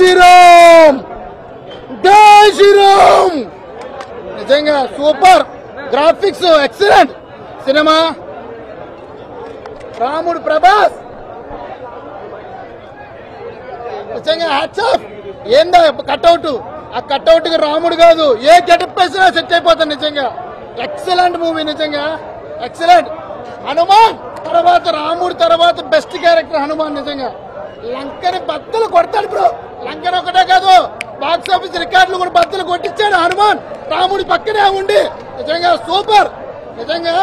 శ్రీరామ్ జై శ్రీరామ్ నిజంగా super! Graphics excellent! Cinema! రాముడు ప్రభాస్! నిజంగా హ్యాట్స్ ఆఫ్ ఏందా కట్అవుట్ ఆ కట్అవుట్కి రాముడు కాదు ఏ గెటప్ వేసినా సెట్ అయిపోతాను నిజంగా. ఎక్సలెంట్ మూవీ నిజంగా. ఎక్సలెంట్! హనుమాన్! తర్వాత రాముడు తర్వాత బెస్ట్ క్యారెక్టర్ హనుమాన్ నిజంగా. లంకని బద్దలు కొడతాడు బ్రో. లంకని ఒకటే కాదు బాక్స్ ఆఫీస్ రికార్డులు కూడా బద్దలు కొట్టించాడు హనుమాన్. రాముడి పక్కనే ఉండి. నిజంగా సూపర్. నిజంగా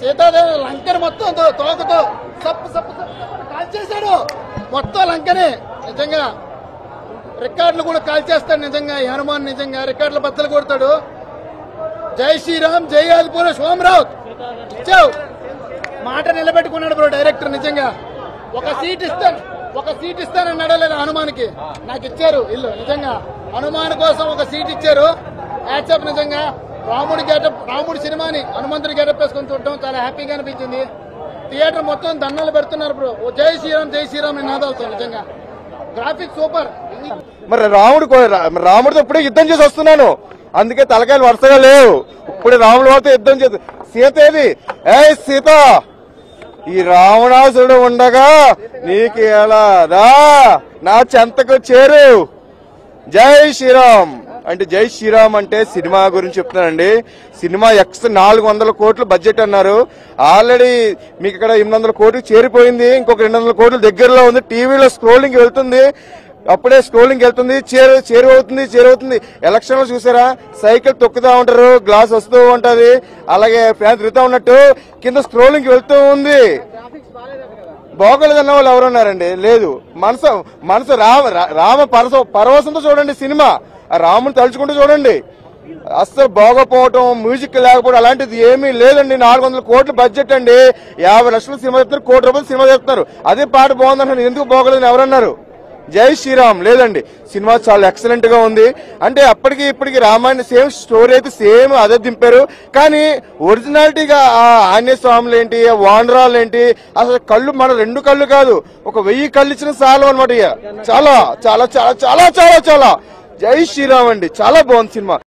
సీతాదేవి లంకని మొత్తం తోకతో సప్పు సప్పు కాల్చేశాడు. మొత్తం లంకని నిజంగా రికార్డులు కూడా కాల్చేస్తాడు నిజంగా హనుమాన్ నిజంగా. రికార్డులు బద్దలు కొడతాడు. జై శ్రీరామ్ జై ఆదిపూర సోమరావు ఇచ్చావు. మాట నిలబెట్టుకున్నాడు బ్రో డైరెక్టర్ నిజంగా. ఒక సీట్ ఇస్తాను ఒక సీట్ ఇస్తానన్నాడో లేదా హనుమాన్కి? నాకు ఇచ్చారు ఇల్లు నిజంగా. హనుమాన్ కోసం ఒక సీట్ ఇచ్చారు. యాక్సెప్ట్ నిజంగా. రాముడి గెటప్ రాముడి సినిమాని హనుమంతుడి గెటప్ వేసుకొని చూడటం చాలా హ్యాపీగా అనిపించింది. థియేటర్ మొత్తం దండలు పెడుతున్నారు బ్రో. జై శ్రీరామ్ జై శ్రీరామ్ నినాదాలతో నిజంగా. Graphic super. మరి రాముడు కో- రాముడితో ఇప్పుడే యుద్ధం చేసి వస్తున్నాను. అందుకే తలకాయలు వరుసగా లేవు. ఇప్పుడే రాముడు వాళ్ళతో యుద్ధం చేసి సీత ఏది? ఏ సీత! ఈ రావణాసురుడు ఉండగా నీకు ఎలా? రా నా చెంతకు చేరు. జై శ్రీరామ్. అంటే జై శ్రీరామ్ అంటే సినిమా గురించి చెప్తున్నానండి. సినిమా ఎక్స్ నాలుగు వందల కోట్లు బడ్జెట్ అన్నారు. ఆల్రెడీ మీకు ఇక్కడ ఎనిమిది వందల కోట్లు చేరిపోయింది. ఇంకొక రెండు వందల కోట్లు దగ్గరలో ఉంది. టీవీలో స్క్రోలింగ్ వెళ్తుంది. అప్పుడే స్క్రోలింగ్ వెళ్తుంది చేరు చేరువవుతుంది చేరువవుతుంది ఎలక్షన్లో చూసారా? సైకిల్ తొక్కుతూ ఉంటారు గ్లాస్ వస్తూ ఉంటది. అలాగే ఫ్యాన్ తిరుగుతూ ఉన్నట్టు కింద స్క్రోలింగ్ వెళ్తూ ఉంది. బాగోలేదన్న వాళ్ళు ఎవరున్నారండి? లేదు. మనసు మనసు రామ రామ పరస పరవశంతో చూడండి సినిమా. రాముని తలుచుకుంటూ చూడండి. అస్సలు బాగోపోవటం మ్యూజిక్ లేకపోవడం అలాంటిది ఏమీ లేదండి. నాలుగు వందల కోట్ల బడ్జెట్ అండి. యాభై లక్షల సినిమా చెప్తున్నారు కోటి రూపాయలు సినిమా చెప్తున్నారు అదే పాట బాగుందంటున్నారు ఎందుకు బాగోలేదని ఎవరన్నారు? జై శ్రీరామ్. లేదండి సినిమా చాలా ఎక్సలెంట్గా ఉంది. అంటే అప్పటికి ఇప్పటికి రామాయణ సేమ్ స్టోరీ అయితే సేమ్ అదే దింపారు. కానీ ఒరిజినాలిటీగా ఆ ఆంజనేయ స్వాములు ఏంటి ఆ వానరాలు ఏంటి అసలు కళ్ళు మన రెండు కళ్ళు కాదు ఒక వెయ్యి కళ్ళు ఇచ్చిన చాలు అనమాట చాలా చాలా చాలా చాలా చాలా చాలా. జై శ్రీరామ్ అండి. చాలా బాగుంది సినిమా.